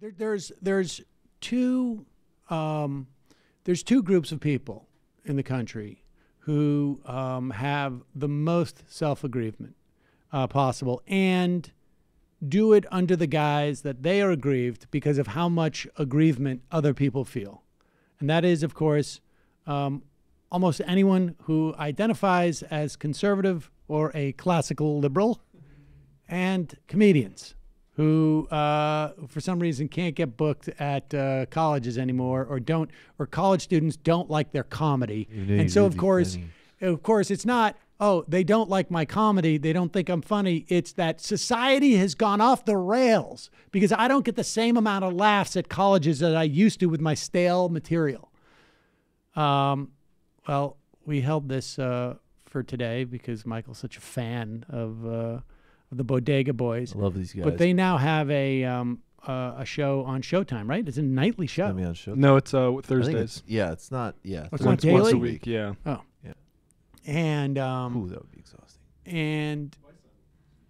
There, there's there's two um, there's two groups of people in the country who um, have the most self aggrievement uh, possible and do it under the guise that they are aggrieved because of how much aggrievement other people feel, and that is, of course, um, almost anyone who identifies as conservative or a classical liberal, and comedians who, uh, for some reason, can't get booked at uh, colleges anymore, or don't, or college students don't like their comedy, and so of course, of course, it's not. Oh, they don't like my comedy. They don't think I'm funny. It's that society has gone off the rails because I don't get the same amount of laughs at colleges that I used to with my stale material. Um, well, we held this uh, for today because Michael's such a fan of, uh, of the Bodega Boys. I love these guys. But they now have a um, uh, a show on Showtime, right? It's a nightly show. Put me on show. No, it's uh I Thursdays. it's, yeah, it's not. Yeah, it's not once, once a week. Yeah. Oh. And um, Ooh, that would be exhausting. and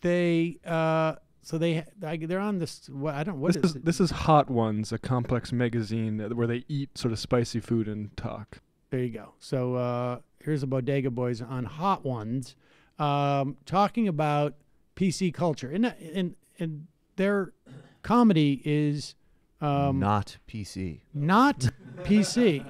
they uh, so they I, they're on this. What I don't what This is is it? this is Hot Ones, a complex magazine where they eat sort of spicy food and talk. There you go. So uh, here's the Bodega Boys on Hot Ones, um, talking about PC culture, and and and their comedy is um, not PC. not PC.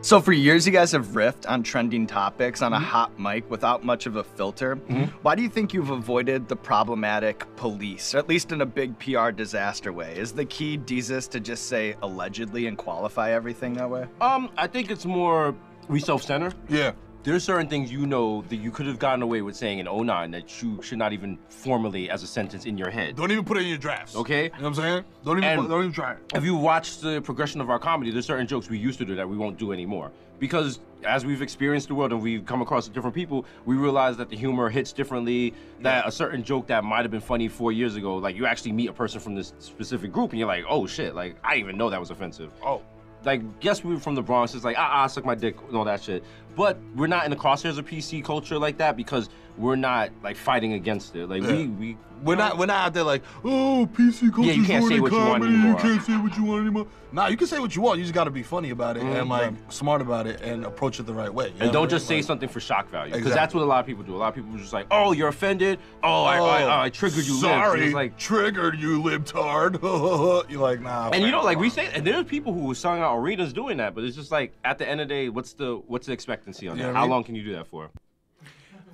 So for years, you guys have riffed on trending topics on a hot mic without much of a filter. Why do you think you've avoided the problematic police, or at least in a big PR disaster way? Is the key Jesus to just say allegedly and qualify everything that way? Um, I think it's more we self-center. Yeah. There's certain things you know that you could have gotten away with saying in 09 that you should not even formulate as a sentence in your head. Don't even put it in your drafts. Okay? You know what I'm saying? Don't even And- don't even try it. If you watch the progression of our comedy, there's certain jokes we used to do that we won't do anymore. Because as we've experienced the world and we've come across different people, we realize that the humor hits differently. That a certain joke that might have been funny four years ago, like you actually meet a person from this specific group and you're like, oh shit, like I didn't even know that was offensive. Oh. Like, guess we were from the Bronx. It's like, ah, ah, suck my dick and all that shit. But we're not in the crosshairs of PC culture like that because we're not like fighting against it. Like we, we, We're not we're not out there like, oh, PC culture. Yeah, you can't say what you want anymore. You can't say what you want anymore. Nah, you can say what you want. You just got to be funny about it and like smart about it and approach it the right way. You know Mm-hmm. And don't I just mean? say Like- something for shock value, because Exactly. that's what a lot of people do. A lot of people are just like, "Oh, you're offended. Oh, I, I, I triggered you." libs." And Sorry, it's like, triggered you, libtard. you're like, nah. and you know, fam, like we say, and there's people who are selling out arenas doing that, but it's just like at the end of the day, what's the what's the expectancy on Yeah, that? I How mean- long can you do that for?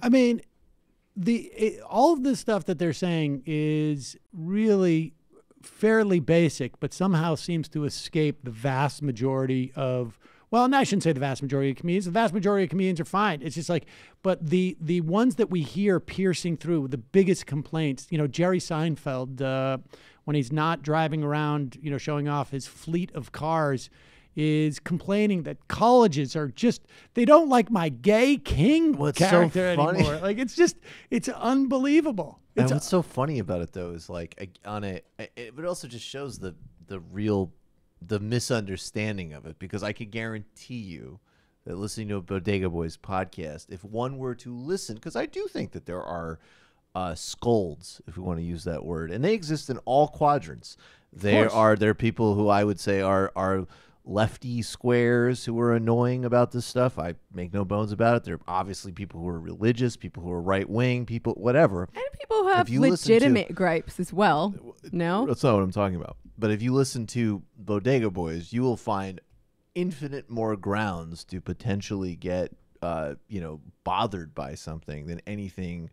I mean, the it, all of this stuff that they're saying is really fairly basic, but somehow seems to escape the vast majority of. Well, and I shouldn't say the vast majority of comedians. The vast majority of comedians are fine. It's just like, but the the ones that we hear piercing through the biggest complaints. You know, Jerry Seinfeld uh, when he's not driving around, you know, showing off his fleet of cars. Is complaining that colleges are just they don't like my gay king What's so character funny- anymore. Like it's just it's unbelievable. And It's what's so funny about it though is like on a, it, but it also just shows the the real the misunderstanding of it because I can guarantee you that listening to a Bodega Boys podcast, if one were to listen, because I do think that there are uh, scolds, if we want to use that word, and they exist in all quadrants. There are there are people who I would say are are lefty squares who are annoying about this stuff. I make no bones about it. There are obviously people who are religious, people who are right wing, people whatever. And people who have listen to- legitimate gripes as well. No? That's not what I'm talking about. But if you listen to Bodega Boys, you will find infinite more grounds to potentially get, uh, you know, bothered by something than anything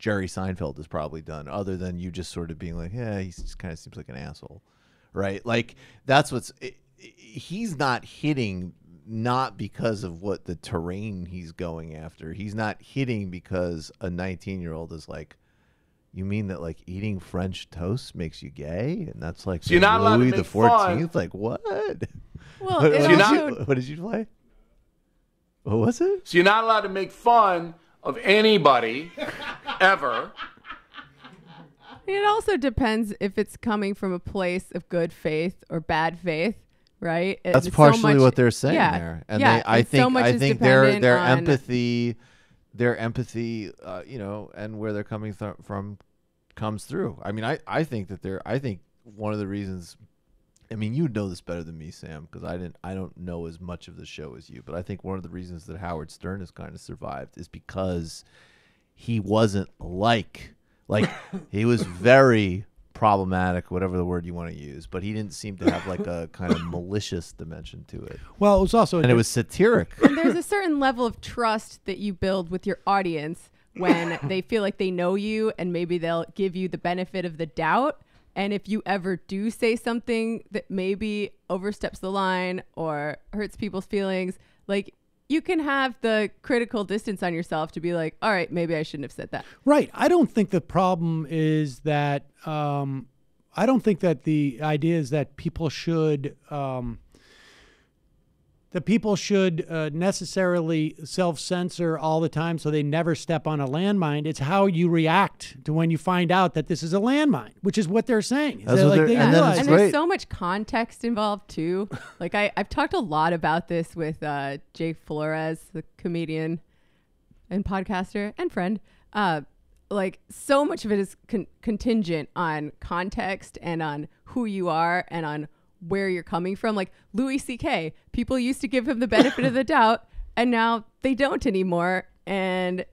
Jerry Seinfeld has probably done, other than you just sort of being like, yeah, he just kind of seems like an asshole, right? Like that's what's. i i- he's not hitting not because of what the terrain he's going after. He's not hitting because a 19 year old is like, you mean that like eating French toast makes you gay, and that's like So you're not allowed to Louis make the Fourteenth? Like what? Well, what, what did also- you, what did you play? What was it? So you're not allowed to make fun of anybody ever. It also depends if it's coming from a place of good faith or bad faith, right? That's it's so partially much- what they're saying yeah, there, and yeah, they, I think so much I think their their empathy, their empathy, uh, you know, and where they're coming th- from comes through. I mean, I I think that there. I think one of the reasons. I mean, you know this better than me, Sam, because I didn't. I don't know as much of the show as you, but I think one of the reasons that Howard Stern has kind of survived is because he wasn't like like he was very problematic, whatever the word you want to use, but he didn't seem to have like a kind of malicious dimension to it, Well, it was also and it was satiric. and there's a certain level of trust that you build with your audience when they feel like they know you and maybe they'll give you the benefit of the doubt. And if you ever do say something that maybe oversteps the line or hurts people's feelings, like you can have the critical distance on yourself to be like, all right, maybe I shouldn't have said that. Right. I don't think the problem is that. Um, I don't think that the idea is that people should. Um, that people should uh, necessarily self-censor all the time so they never step on a landmine. It's how you react to when you find out that this is a landmine, which is what they're saying. That's They're what they're- they and then realize- it's and there's so much context involved too. like I, I've talked a lot about this with uh, Jake Flores, the comedian and podcaster and friend. Uh, like so much of it is con- contingent on context and on who you are and on where you're coming from. Like Louis C.K. People used to give him the benefit of the doubt, and now they don't anymore, and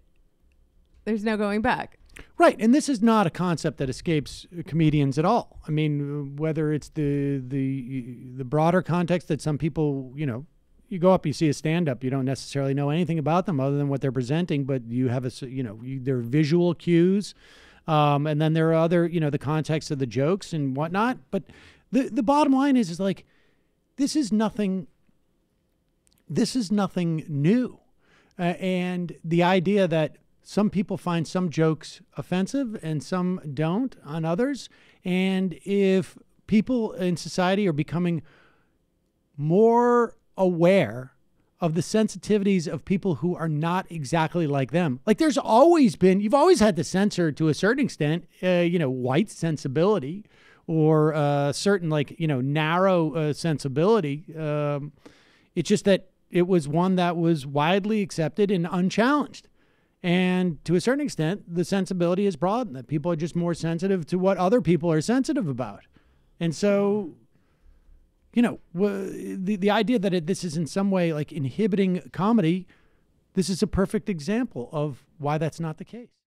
there's no going back. Right, and this is not a concept that escapes comedians at all. I mean, whether it's the the the broader context that some people, you know, you go up, you see a stand-up, you don't necessarily know anything about them other than what they're presenting, but you have a you know, you, there are visual cues, um, and then there are other, you know, the context of the jokes and whatnot. But the the bottom line is, is like, this is nothing. This is nothing new, uh, and the idea that some people find some jokes offensive and some don't on others. And if people in society are becoming more aware of the sensitivities of people who are not exactly like them, like there's always been, you've always had to censor to a certain extent, uh, you know, white sensibility or a certain like you know narrow uh, sensibility. Um, it's just that it was one that was widely accepted and unchallenged. And to a certain extent, the sensibility is broadened, that people are just more sensitive to what other people are sensitive about. And so, you know, the, the idea that it, this is in some way like inhibiting comedy, this is a perfect example of why that's not the case.